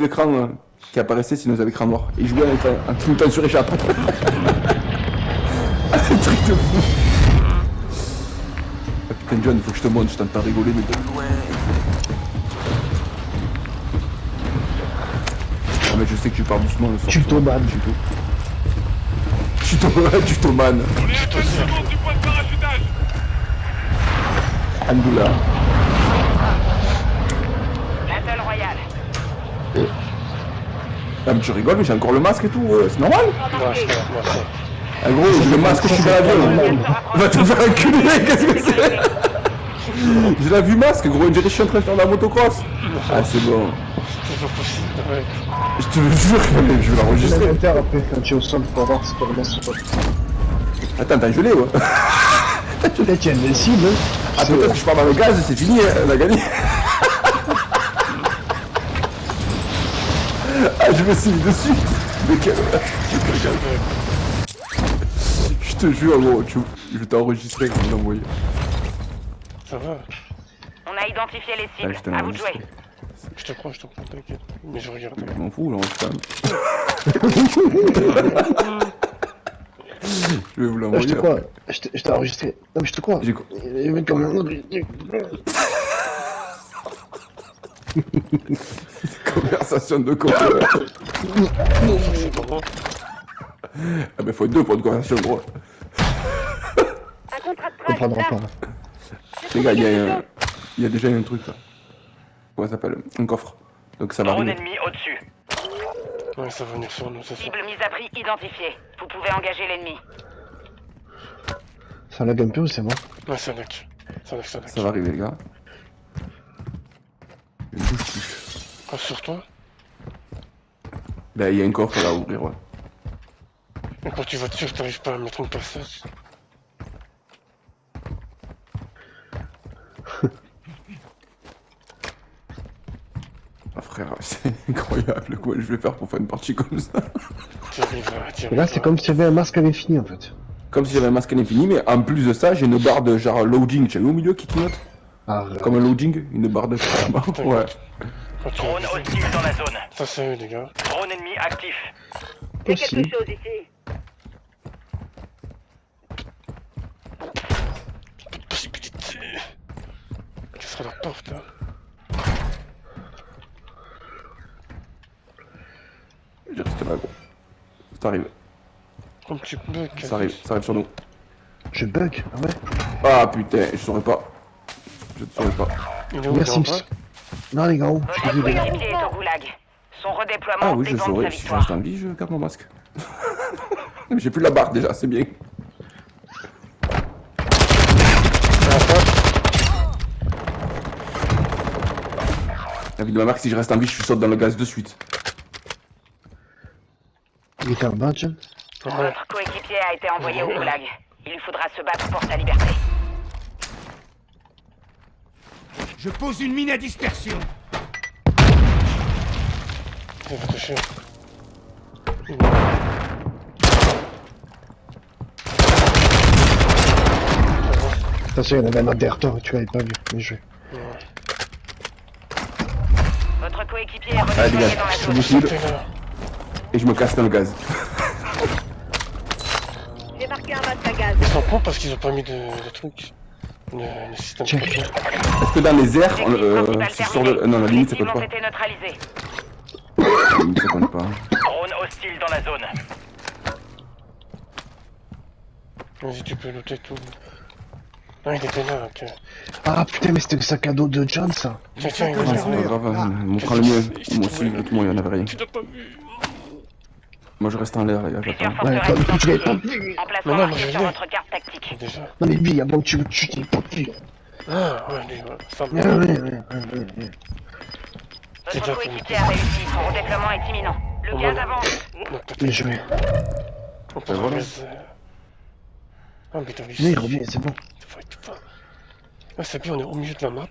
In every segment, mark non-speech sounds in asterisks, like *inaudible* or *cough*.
l'écran euh, qui apparaissait sinon nos écrans noirs. Et il jouait avec un, un clignotant sur échappe. *laughs* ah, c'est truc de fou. Ah putain, John, faut que je te montre, je t'entends rigoler, mais de loin. Ah, mais je sais que tu parles doucement le soir. Tutoman. Tuto. Tuto, tutoman. On est à 5 secondes du point de parachutage Andoula. Ah, mais tu rigoles, mais j'ai encore le masque et tout, euh, c'est normal Ouais, c'est. Ah gros, j'ai le masque, je suis dans l'avion. Va te faire enculer, qu'est-ce que c'est? J'ai la vue masque, gros, je suis en train de faire la motocross. Ah, c'est bon. C'est pas possible, ouais. Je te jure, que je vais l'enregistrer. L'inventaire après quand tu es au sol pour voir si tu relances ou pas. Attends, t'as gelé, ouais. Peut-être il y a une cible. Ah, peut-être que je pars dans le gaz, c'est fini, hein, on a gagné. Ah, je me suis mis dessus. Mais quel... Je te jure, gros, tu... je vais t'enregistrer quand je vais l'envoyer. Ça va, On a identifié les Ah, cibles. t'ai à vous de jouer. enregistré. je te crois, je te crois, t'inquiète. Mais je regarde. Je m'en fous, là, on Je vais vous Ah, je l'envoyer. te crois. Je t'ai t'ai enregistré. Non mais je te crois. J'ai mecs comme un autre. *laughs* Conversation de copains. C'est bon. Ah, mais faut être deux pour une conversation, gros. Un contrat de. Les gars, il y, a un- il y a déjà un truc là. Comment ça s'appelle? Un coffre. Donc ça va Drone arriver. ennemi au-dessus. Ouais, ça va venir sur nous, c'est ça. Cible mise à prix identifiée. Vous pouvez engager l'ennemi. Ça lag un peu ou c'est moi Ouais, c'est un knock. C'est un knock, c'est un knock. Ça va arriver, les gars. Bouge plus. Ah, sur toi? Bah, il y a un coffre là à ouvrir, ouais. Et quand tu vas dessus, t'arrives pas à mettre une passage. Ah, frère, *laughs* c'est incroyable comment je vais faire pour faire une partie comme ça. Et là c'est comme si j'avais un masque à l'infini en fait. Comme si j'avais un masque à l'infini, mais en plus de ça, j'ai une barre de genre loading. Tu as vu au milieu qui clignote Ah, Comme un loading, une barre de. *laughs* ouais. Drone hostile dans la zone. Ça, c'est eux, les gars. Drone ennemi actif. possible. chose ici. Possibilité. Quelle sera la porte, hein Je reste là, gros. Ça arrive, Comme tu peux, ça arrive, ça arrive sur nous. Je bug. Ah ouais. Ah putain, je saurais pas. Je ne saurais pas. Est Merci. est Non les gars, oh, je suis désolé. est. Son redéploiement Ah oui, je saurais. sa Si je en vie, je garde mon masque. Mais *laughs* j'ai plus la barre déjà, c'est bien. La vie de ma marque, si je reste en vie, je saute dans le gaz de suite. Il était en bas, John Ouais. Votre coéquipier a été envoyé au goulag. Il lui faudra se battre pour sa liberté. Je pose une mine à dispersion. Attention, il y en avait un autre derrière toi, tu l'avais pas vu. Bien joué. Votre coéquipier est Allez, les gars, je vous cible et je me casse dans le gaz. J'ai marqué un masque à gaz. Ils sont cons parce qu'ils ont pas mis de, de trucs. Le, système de. Est-ce que dans les airs, euh, sur le. terminé. Non, la limite, ça pas. été neutralisées. La limite, ça compte pas. Drone hostile dans la zone. Vas-y, tu peux looter tout. Ah, il était là, ok. Ah putain, mais c'était le sac à dos de John ça. Tiens, tiens, il Ah, est c'est là. pas grave, hein, on prend le mieux. Moi aussi, tout le monde, il y en avait rien. Tu l'as pas vu. Moi, je reste en l'air, les gars, j'attends. Ouais, toi, tu pas identifiées. vu. Emplacement Mais non, je sur votre carte tactique. Déjà. Non mais lui, avant que tu le tues, tu pas vu. Ah, ouais, lui, ouais. Ça me... ouais, ouais, ouais, ouais, ouais. Votre coéquipier a réussi. Son redéploiement est imminent. Le gaz va- avance. A Bien joué. On peut remettre, euh, Ah, mais t'as vu Mais il revient, c'est bon. Ah, c'est bien, on est au milieu de la map.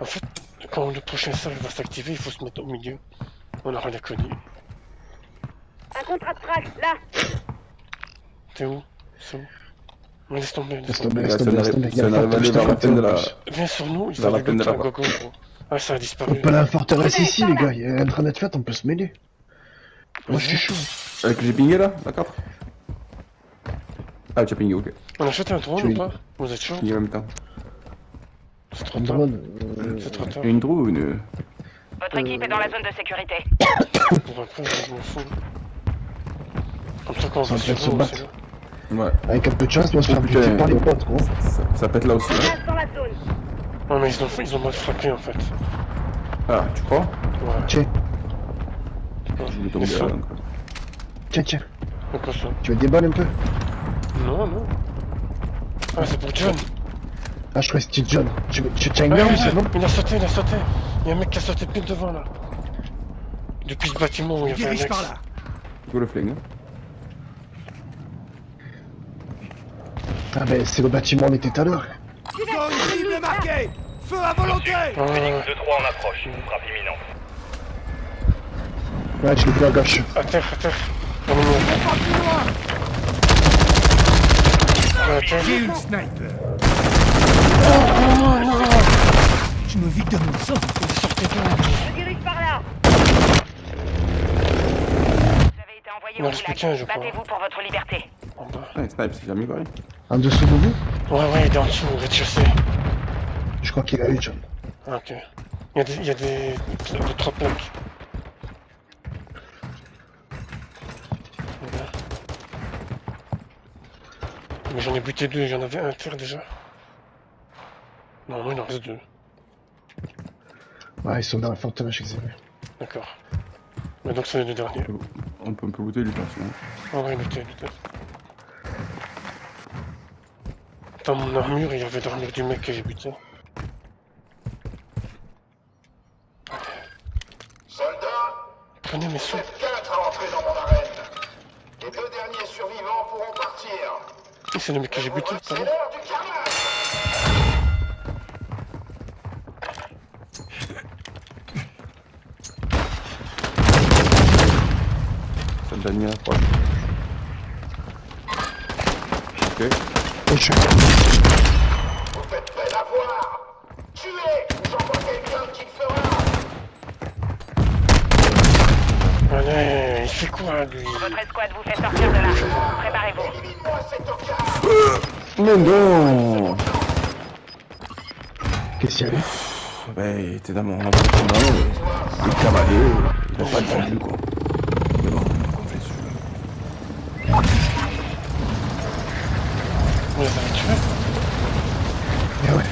En fait, quand le prochain cercle va s'activer, il faut se mettre au milieu. On aura la connue. Un contrat de track, là. T'es où C'est où Mais laisse tomber, laisse Laisse tomber. laisse tomber, ça laisse tomber. a ça le n'arrive fort, pas je te vers la frappe peine de en la. plus. Viens sur nous, il va la peine de la. Ah, ça a disparu. peut la forteresse ici, les gars. Il y a un train d'être fait, on peut se mêler. Moi, je suis chaud. Avec que j'ai pingé là La 4 Ah, tu as pingé, ok. On achète un drone ou pas Vous êtes chaud Pingé en même temps. C'est trop Un tard. drone. euh, C'est trop tard. Une drone Votre équipe est dans la zone de sécurité. *coughs* Pour après, je m'en fous. Comme ça, se vous, battre. là. Ouais. Avec un peu de chance, on va se faire buter par les potes, gros. Ça, ça pète là aussi, hein. dans la zone. Ouais, mais ils ont, ils ont mal frappé en fait. Ah, tu crois? Ouais. Tiens, Je tomber là, donc. tiens, tiens. Tu veux des balles un peu? Non, non. Ah, c'est pour John. Ah, je crois que c'était John. Tu, tu tiens une Ah, il, c'est bon? A, il a sauté, il a sauté. Il y a un mec qui a sauté pile devant là. Depuis le bâtiment où il y avait un Dirige ex. par là. Go le flingue. Ah, ben, c'est le bâtiment où on était tout à l'heure. Zone cible marquée. Feu à volonté. Ah, ouais, ouais. 2-3 en approche, frappe imminente. Ouais, je l'ai vu à gauche. À terre, à terre. Mis Pas plus loin. à terre. Oh non, non Je me vide de mon sang. Je dirige par là. Vous avez été envoyé Non, au le goulag. soutien, je crois. Battez-vous pour votre liberté. En bas. Ouais, snipe, c'est jamais pareil. En dessous de vous Ouais, ouais, il est en dessous, au rez-de-chaussée. Je crois qu'il a eu, John. Ah, ok. Il y a des, il y a des, des trois. Voilà. Mais j'en ai buté deux, j'en avais un à terre déjà. Non, non, il en reste deux. Ouais, ils sont dans la forteresse, je les ai vus. D'accord. Mais donc c'est les deux derniers. On peut un peu goûter lui, je pense. hein. Ah ouais. Dans mon armure, il y avait l'armure du mec que j'ai buté. Soldats, Prenez mes sous. vous êtes quatre à entrer dans mon arène. Les deux derniers survivants pourront partir. C'est le mec que j'ai buté à C'est l'heure. du carnage. Ça me donne à. Ok. Et je Vous faites peine à voir. Tuez j'envoie quelqu'un qui le fera. Allez, il fait quoi lui? Votre escouade vous fait sortir de là. Préparez-vous. Élimine-moi cet occas. Mais non Qu'est-ce qu'il y avait? Ben, il était dans mon appartement, il est cavalier, il a pas de vue, quoi. Mais bon, on fait celui-là. Vous les avez tués Mais ouais.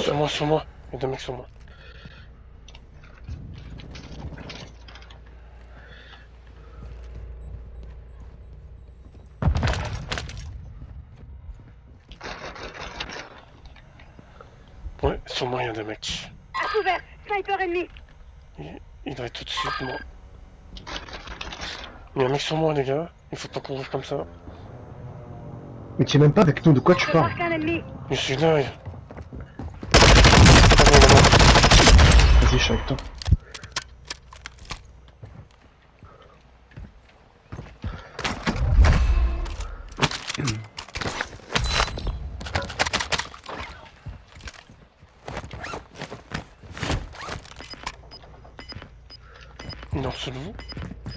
Sur moi, sur moi. Il y a deux mecs sur moi. Ouais, sur moi, il y a des mecs. À couvert. Sniper ennemi. Il, il doit être tout de suite, moi. Il y a un mec sur moi, les gars. Il faut pas courir comme ça. Mais tu es même pas avec nous, de quoi tu parles? Je suis là. Suis avec toi.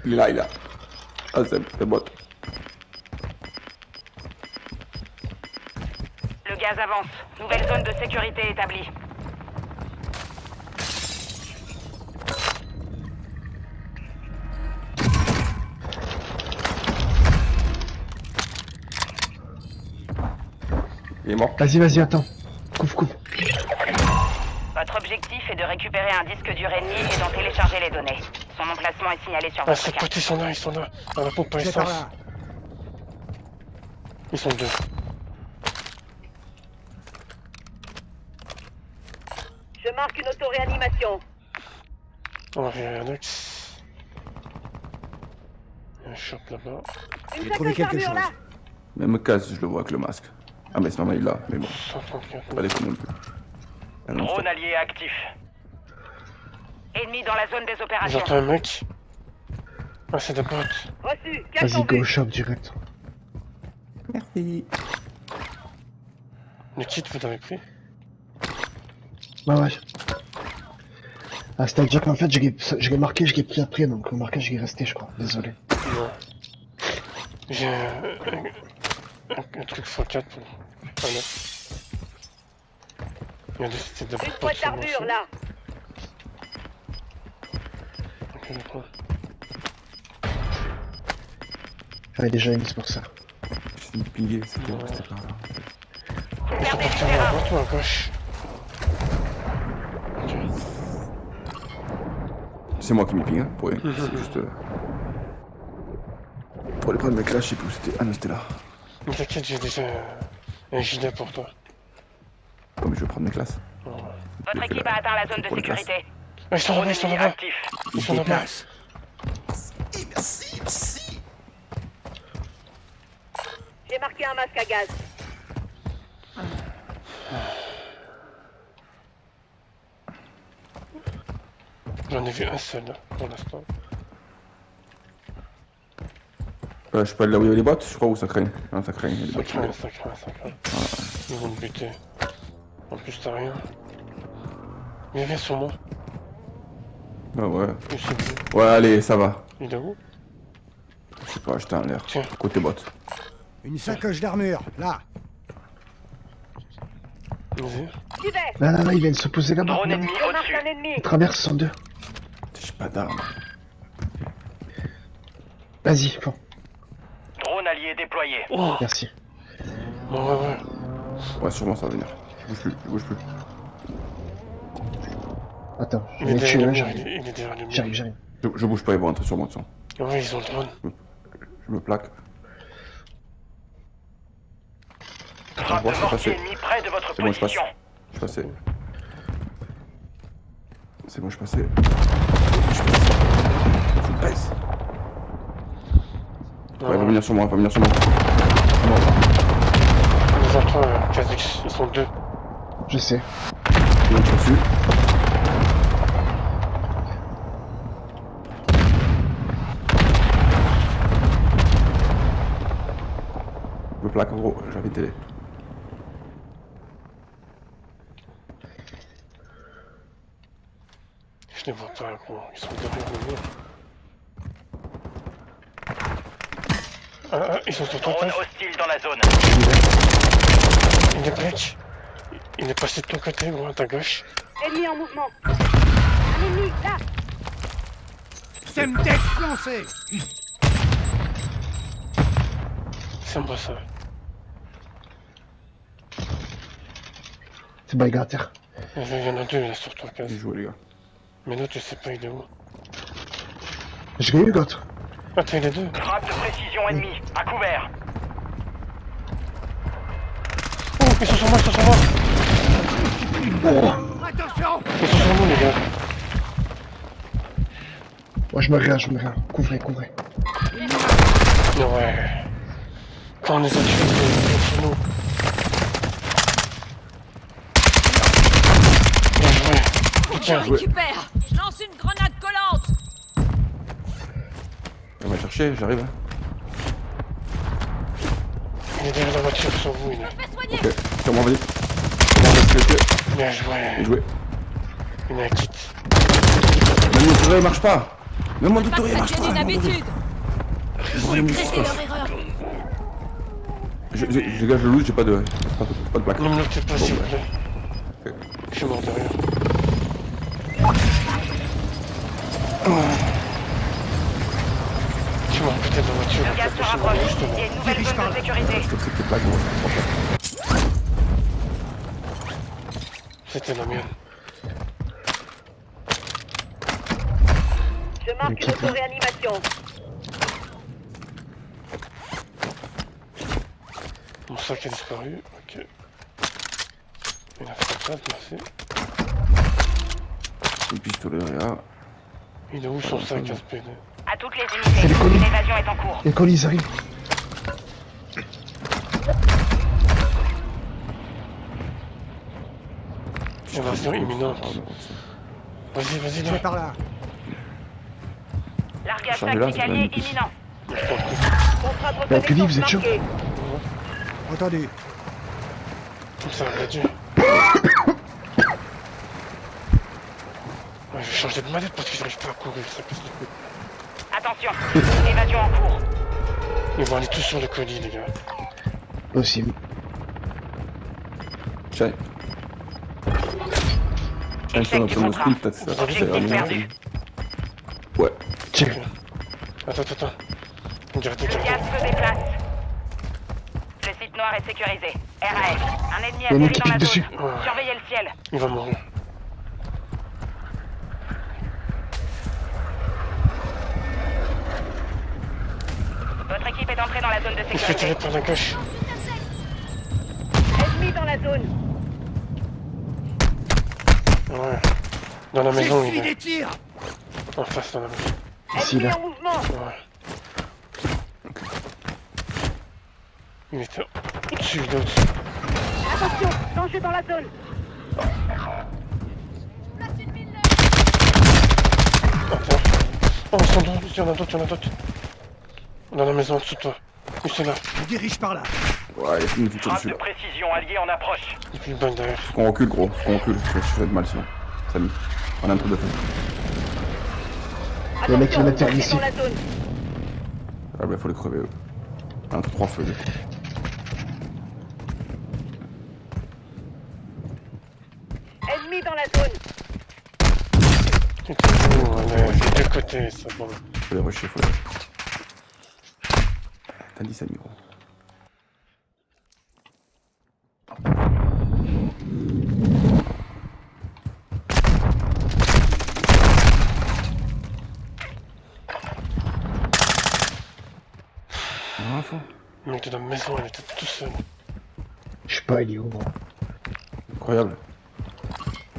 Il est là, il est là. Ah, c'est c'est bot. Le gaz avance. Nouvelle zone de sécurité établie. Il est mort. Vas-y, vas-y, attends. Couvre, couvre. Votre objectif est de récupérer un disque dur ennemi et d'en télécharger les données. Son emplacement est signalé sur Ah, votre ces carte. ils sont là, ils sont là. La pompe à essence. Ils sont deux. Je marque une auto-réanimation. On va vers Alex. Il y a un shop là-bas. J'ai trouvé quelque chose. Même casse, je le vois avec le masque. Ah, mais c'est normal, il est là. Mais bon, 134. pas déconner non, Drone stop. allié actif. ennemi dans la zone des opérations. J'entends un mec. Ah, c'est des. Reçu. Vas-y, go au shop direct. Merci. Le kit, vous l'avez pris Ouais, ouais. Ah, c'est-à-dire qu'en fait, l'ai marqué, je l'ai pris après, donc le marquage il est resté, je crois. Désolé. Non. J'ai un, truc x4 pour. Ah non. Regardez, c'était des Une bots pointe sur moi d'armure là. Ai déjà une, c'est pour ça. Je suis pingé, c'était c'était par là. Du partis à droite ou à gauche Ok. C'est moi qui me ping, hein, pour rien. Mhm. C'est juste. euh, Pour aller prendre mes clashs, je sais plus où c'était. Ah non, c'était là. Mais t'inquiète, j'ai déjà un, un gilet pour toi. Oh, mais je vais prendre mes classes. Votre équipe a atteint la zone de sécurité. Ah, ils sont là-bas, ils sont là-bas. Ils sont là-bas déplace. J'ai marqué un masque à gaz. J'en ai vu un seul, là, pour l'instant. Euh, je peux aller là où il y a les bottes, je crois, où ça craigne. Non, ça craigne, il y a des Ça bottes. craint, ça craint, ça craint. Ils vont me buter. En plus, t'as rien. Viens, viens sur moi. Ah ouais. Ouais, allez, ça va. Il est où? Je sais pas, j'étais en l'air. Tiens. Côté bottes. Une sacoche d'armure, là. Là, là, là, ils viennent se poser là-bas. Ils traversent, sont deux. J'ai pas d'armes. Vas-y, bon, Oh merci. Ouais, ouais, ouais. Ouais, sûrement ça va venir. Je bouge plus, je bouge plus. Attends, je vais tuer j'arrive. J'arrive, j'arrive. Je, je bouge pas, ils vont rentrer sur moi, de toute façon. Ouais, ils ont le drone. Je me plaque. Frappe voir, de c'est mortier passé. ennemi près de votre C'est bon, je passe. position. Je suis passé. C'est bon, je suis passé. Je baisse. Ouais, il va venir sur moi, il va venir sur moi. Non, Les autres, euh, Kha'Zix, ils sont deux. Je sais. il va me tirer dessus. Je me plaque en gros, j'avais télé. Je les vois pas, gros. Ils sont derrière le mur. Ah, ah, ils sont sur ton Drone hostile dans la zone. Il est break. Il est passé de ton côté, gros, à ta gauche. Ennemi en mouvement. Un ennemi là. Semtex lancé. C'est moi ça. C'est bagarre à terre. Il y en a deux là sur toi, J'ai case. joué les gars. Mais l'autre, je sais pas, il est où. L'ai eu, l'autre. Attends, il est deux. Frappe de précision ennemie. À couvert. Oh, ils sont sur moi, ils sont sur moi. Attention Ils sont sur nous, les gars. Ouais, je me regarde, je me regarde. Couvrez, couvrez. Non, ouais. Quand on les a tués, ils étaient sur nous. Bien joué. Je Tiens, chercher, j'arrive. hein. il est derrière la voiture sur vous, il est. Fais soigner Ok, sur moi, vas-y. Va chercher. Bien Bien joué. joué. Il a un kit. Même mon tutoriel marche pas. Même mon tutoriel ça marche pas. Je, je, je dégage le loot, j'ai pas de, pas de, pas de plaque. Ne me le pas, s'il vous plaît. Je suis mort de dans la voiture. Le gaz se rapproche. Il y a une nouvelle zone de sécurité. C'était la mienne. Je marque une auto-réanimation. Mon sac a disparu. Ok. Il a fait ça, merci. Une pistolet là. Il est où son sac à À toutes les unités. les colis. Une évasion est en cours. Les colis, ils arrivent. Évasion imminente. Ah, non, Vas-y, vas-y, Je vais là. par là. Largage tactique c'est allié imminent. Bah, que dit, vous êtes chaud marqué. Entendu. Comme ça, on a dû. *coughs* Ouais, je vais changer de manette parce que j'arrive pas à courir, ça casse les couilles. Attention, évasion en cours. Ils vont aller tous sur le colis, les gars. Possible. Du dans le contrat. sprint, peut-être, ça. Ouais. Check. Attends, attends, attends. Le gardez. gaz se déplace. Le site noir est sécurisé. RAF. Un ennemi atterri dans la zone. Surveillez le ciel. Il va mourir. Est entrée dans la zone de Il se fait tirer sécurité. par la gauche. Ennemi dans la zone. Ouais. Dans la maison, il des est. tirs En face, dans la maison. Ici, là. en mouvement. Ouais. Il était au-dessus de l'autre. Attention, danger dans la zone. Attends. Oh, ils sont deux. Il y en a d'autres, il y en a d'autres. Dans la maison en dessous de toi. Où c'est là Je dirige par là. Ouais, il y a une victoire Frappe dessus de précision alliée en approche. Il y a plus de derrière. Faut qu'on recule, gros. Faut qu'on recule. Je fais de mal sinon. Samy. On a un truc de fait. Le mec, il va Attention, l'atterrir danger ici. Ah bah faut les crever eux. Un, trois feux. Ennemi dans la zone. Tu te joues, on est des deux côtés, ça bon. Faut les rusher, faut les rusher. T'as dit Samy, gros. Ah, info. Le mec de la maison, il était tout seul. Je sais pas, il est où, moi Incroyable.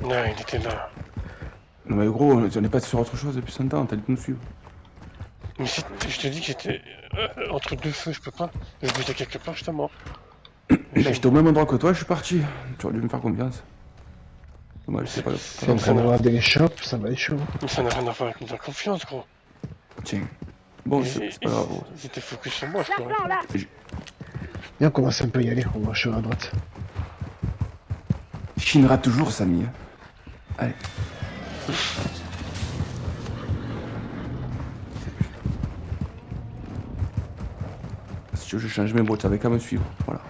Là, il était là. Non mais gros, on est pas sur autre chose depuis 100 ans, t'as dit de nous suivre. Mais si je te dis que j'étais euh, entre deux feux, je peux pas. Je bougeais quelque part, j'étais mort. Là j'étais au même endroit que toi, je suis parti. Tu aurais dû me faire confiance. Dommage, c'est pas grave. T'es en train de regarder les shops, ça va être chaud. Mais ça n'a rien à voir avec la confiance, gros. Tiens. Bon, c'est pas grave. gros. Ils étaient focus sur moi, je là. Viens, on commence un peu à y aller, on va sur à droite. Chinera toujours, Samy. hein. Allez. Tu veux, je change mes mots, t'avais qu'à me suivre. Voilà.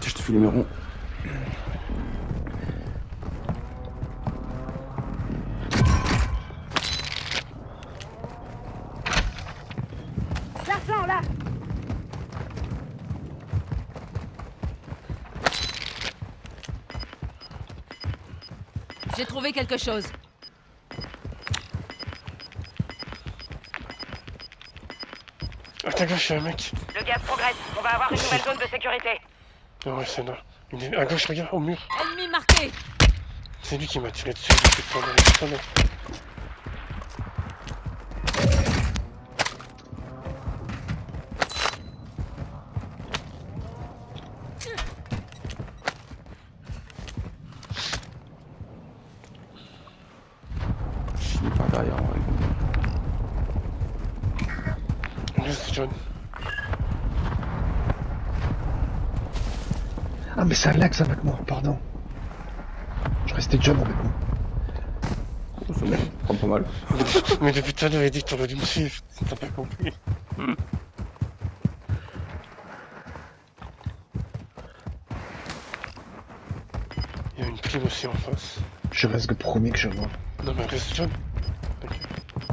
Tiens, je te file ronds. Là. J'ai trouvé quelque chose. Ta gauche, un mec. Le gaz progresse. On va avoir une nouvelle zone de sécurité. Ah ouais, c'est là. Il est à gauche, regarde, au mur. Ennemi marqué. C'est lui qui m'a tiré dessus à l'heure. Chine par derrière, en vrai. Reste John. Ah, mais c'est Alex avec moi, pardon. Je restais John avec moi. Oh, c'est pas mal. Mais depuis tout à l'heure, il dit que t'aurais dû me suivre. T'as pas compris. Il y a une prime aussi en face. Je reste le premier que je vois. Non mais reste John.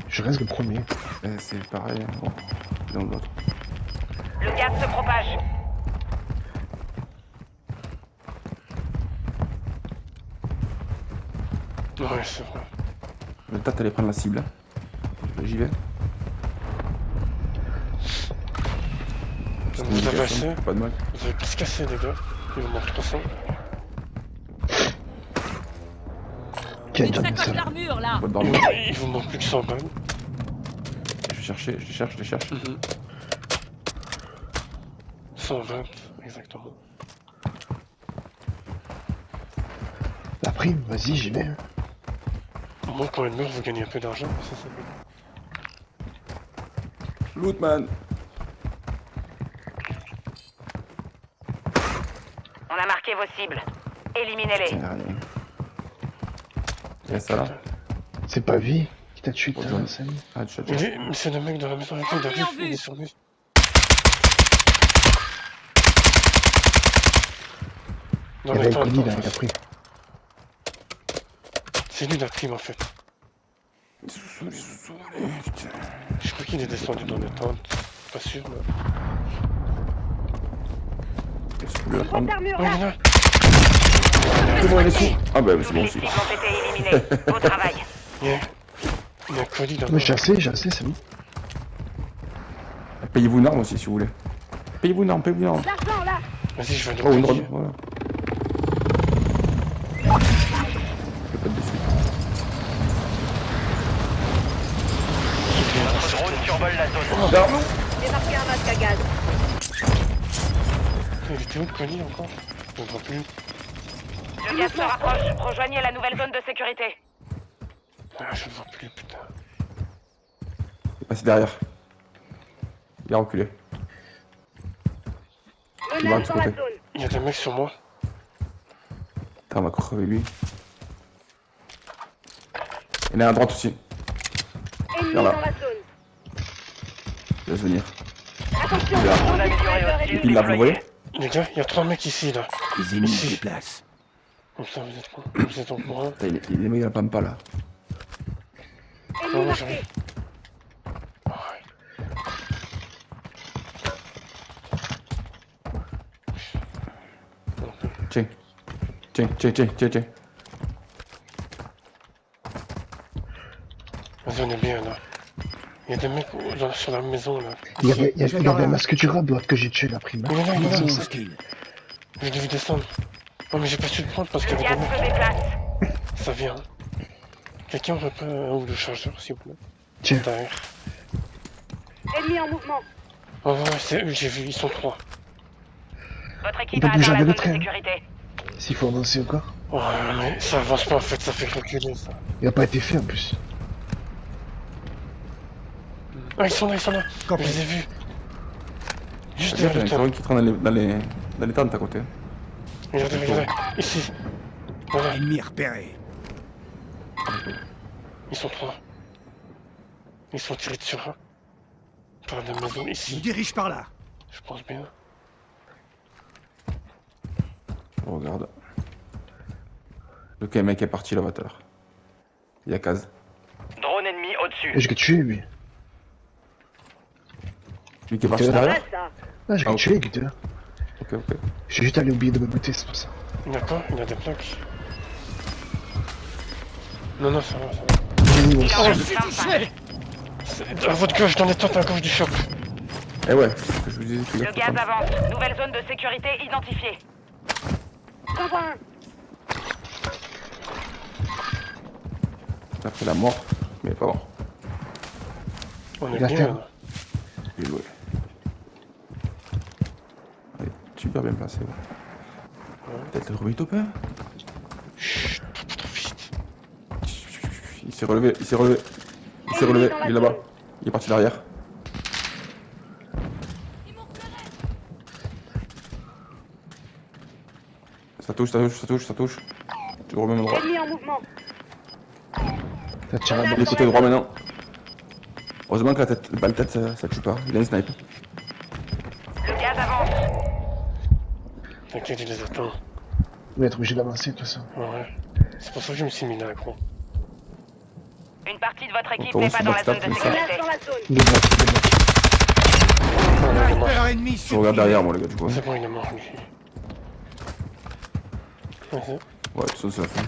Je reste le premier. Eh, c'est pareil, hein. Dans l'autre. Le gaz se propage. Ouais, c'est vrai. Le tas allait prendre la cible. hein. J'y vais. Vous avez assez Pas de mal. Vous avez plus cassé les gars. Il vous manque 300. Tiens, il vous manque plus que 100 balles. Chercher, je les cherche, je les cherche. 120, exactement. prime, vas-y, j'y vais. Au moins, quand elle meurt, vous gagnez un peu d'argent. Ça, c'est bien. Loot, man. On a marqué vos cibles. Éliminez-les. Ça là C'est pas vie Oh, t'as John. Samy Ah, Mais, est- mais c'est le mec dans la maison avec lui, il est sur lui. Il Dans y avait les un tentes, colis en là, il a pris. C'est lui la prime en fait. Je crois qu'il est descendu dans les tentes. Pas sûr, mais. Lui apprendre porte d'armure Oh, il est là là C'est bon, elle est. Ah, bah, c'est bon aussi. Au travail. Il y a, il y a un colis là. Moi j'ai assez, j'ai assez, Samy. Payez-vous une arme aussi si vous voulez. Payez-vous une arme, payez-vous une arme. L'argent là Vas-y, je vais le Oh, une drone, voilà. Je vais pas te dessus. Notre drone survole la zone. J'ai marqué un masque à gaz. Il était où le colis encore? Je ne vois plus. Le gaz se rapproche. Rejoignez la nouvelle zone de sécurité. Ah, je ne vois plus, putain. Il est passé derrière. Il a reculé. Il va zone. Il y a des mecs sur moi. Putain, on va crever lui. Il y en a un à droite aussi. Vers là. dans la zone. Il va se venir. Attention, hostile ennemi. Il l'a vous voyez Les gars, il y a trois mecs ici là. Les ennemis se déplacent. Comme ça, vous êtes quoi Vous êtes au courant Putain, il est, la pampa là. J'arrive. Tiens. Tiens, tiens, tiens, tiens, tiens. Vas-y, on est bien là. Il y a des mecs dans- sur la maison là. Il y avait, il y avait, il y par avait un là. masque durable l'autre que j'ai tué la prime. Hostile. Je devais descendre. Oh, mais j'ai pas su le prendre parce qu'il y avait des mecs. Ça vient. Quelqu'un aurait pas un ou deux chargeurs, s'il vous plaît Tiens, Derrière. Ennemi en mouvement. Oh ouais, c'est eux, j'ai vu, ils sont trois. Votre équipe a atteint la de sécurité. s'il faut avancer encore. Ouais, mais ça avance pas en fait, ça fait reculer ça. Il a pas été fait en plus. Ah, ils sont là, ils sont là. Je Compris. les ai vus. Juste Regarde, il y derrière a le drone qui traîne dans les, dans les, dans les tentes à côté. Regardez, regardez. Ici. Voilà, Ennemi repéré. ils sont trois. Ils sont tirés dessus un. Par la maison, Je ici. dirige par là. Je pense bien. Je regarde. Le mec est parti là-bas tout à l'heure. Il y a case. Drone ennemi Et au-dessus. je l'ai tué lui. Lui qui est parti derrière ça. Ah, je l'ai Ah, ok. tué, Guider. Ok, ok. J'ai juste allé oublier de me booter, c'est pour ça. D'accord, il y a des plaques. Non, non, ça va, ça va. Il Oh, reste je 25. C'est- À votre gauche, dans les tentes à gauche du shop. Eh ouais, c'est ce que je vous disais. fais Le gaz avance. Nouvelle zone de sécurité identifiée. T'as fait la mort, mais pas mort. On est La bien. ferme. là. Bien joué. Ouais, super bien placé. Ouais. Peut-être le remis top 1 Chut, vite. Il s'est relevé, il s'est relevé. Il s'est relevé, il est là-bas. Il est parti derrière. Ça touche, ça touche, ça touche, ça touche. Tu le remets au droit. Ennemi en mouvement. Il est côté droit maintenant. Heureusement que la tête, le balle tête ça, ça tue pas. Il a un snipe. Le gaz avance. T'inquiète, il les attend. On va être obligé d'avancer de toute façon. Ouais. C'est pour ça que je me suis mis là, gros. Une partie de votre équipe n'est pas dans la zone de ça. Sécurité. dans la zone. Il est mort, il est mort. Là, il est mort. Repère ennemi Je regarde derrière moi les gars du coup. C'est bon, il est mort, lui. Ouais, façon c'est la fin.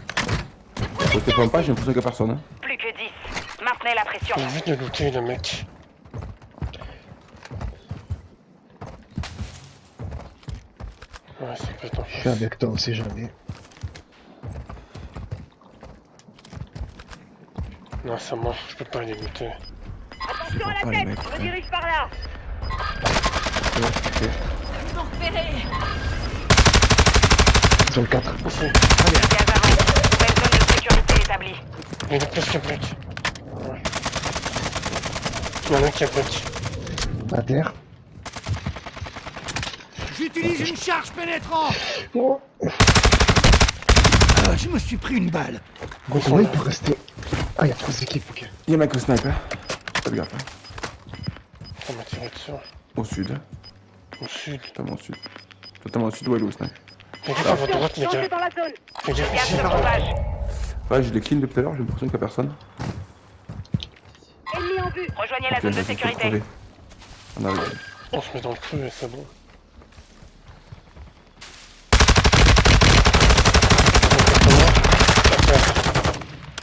Côté pompe, j'ai l'impression qu'il y a personne. Hein. Plus que 10. Maintenez la pression. A vite de looter, le mec. Ouais, ça peut être en Je suis avec toi, on sait jamais. Non, ça marche, je peux pas les looter. Attention à pas la tête. mecs, me hein. dirige par là. Ouais, ok. Ils m'ont repéré. Sont le 4. Ici. Le gaz avance. Nouvelle établi. Il y en a plus qui. Ouais. Il y en a un qui a bloqué. À terre. J'utilise une charge pénétrante Oh. Ah, Je me suis pris une balle. Gros, comment il peut rester? Ah, il y a trois équipes, ok. Il y a un mec au sniper. Gaffe. hein. Ça m'a tiré dessus. Au sud. Au sud. Totalement au sud. Totalement au sud, il est au sniper. À votre droite, les gars. dans la zone. Ici. Ouais, j'ai les clean depuis tout à l'heure, j'ai l'impression qu'il y a personne. Ennemi en vue. Rejoignez la zone de je sécurité. On arrive. On se met dans le creux et c'est bon.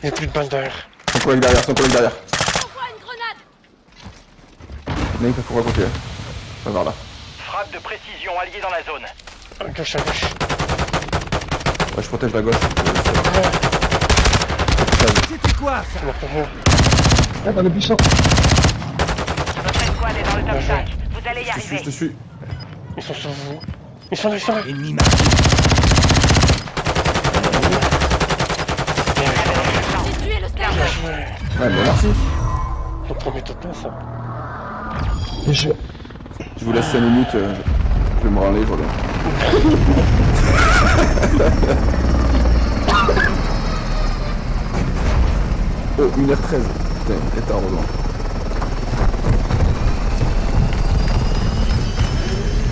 Il n'y a plus de balles derrière. Son collègue derrière, son collègue derrière. Envoie une grenade Naïf, il faut raconter. On va vers là. Frappe de précision alliée dans la zone. À gauche, à gauche. Ouais, je protège la gauche. C'était quoi ça. Ah, dans le buisson. Votre escouade est dans le top 5. Vous allez y Je te suis, je arriver. te suis. Ils sont sur vous. Ils sont là, ils sont là. Ennemi marqué. J'ai tué le sniper. Ouais, bah merci. Le premier totem, ça. Je... Je vous laisse 5 minutes. euh, vais me râler, je reviens. Oh, 1h13. Putain, il est tard, heureusement.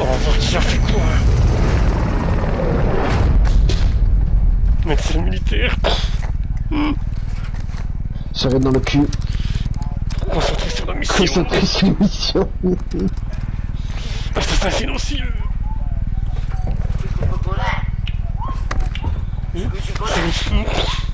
On va voir qui a fait quoi. Médecin militaire. Ça va être dans le cul. Concentré sur la mission. Concentré sur la mission. Assassin silencieux. 27.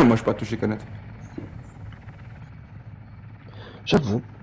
Moi, je peux pas toucher connaître. J'avoue.